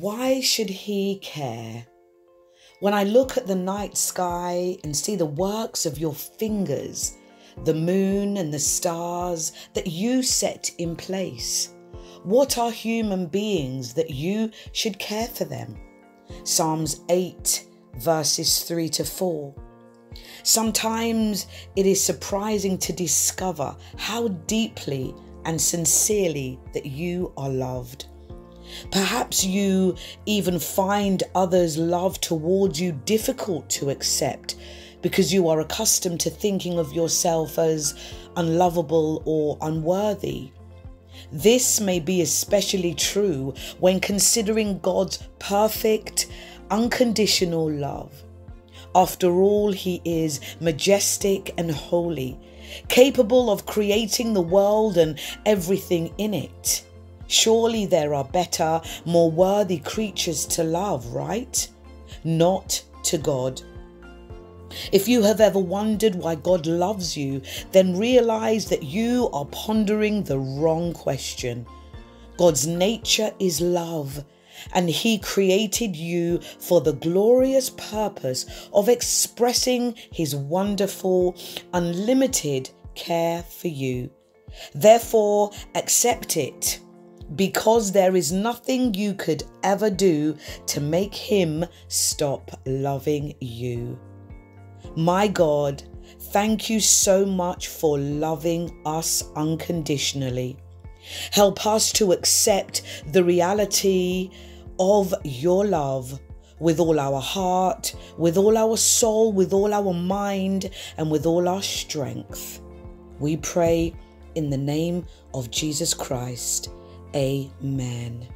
Why should he care? When I look at the night sky and see the works of your fingers, the moon and the stars that you set in place, what are human beings that you should care for them? Psalms 8, verses 3 to 4. Sometimes it is surprising to discover how deeply and sincerely that you are loved. Perhaps you even find others' love towards you difficult to accept because you are accustomed to thinking of yourself as unlovable or unworthy. This may be especially true when considering God's perfect, unconditional love. After all, He is majestic and holy, capable of creating the world and everything in it. Surely there are better, more worthy creatures to love, right? Not to God. If you have ever wondered why God loves you, then realize that you are pondering the wrong question. God's nature is love, and He created you for the glorious purpose of expressing His wonderful, unlimited care for you. Therefore, accept it because there is nothing you could ever do to make Him stop loving you. My God, thank you so much for loving us unconditionally. Help us to accept the reality of your love with all our heart, with all our soul, with all our mind, and with all our strength. We pray in the name of Jesus Christ. Amen.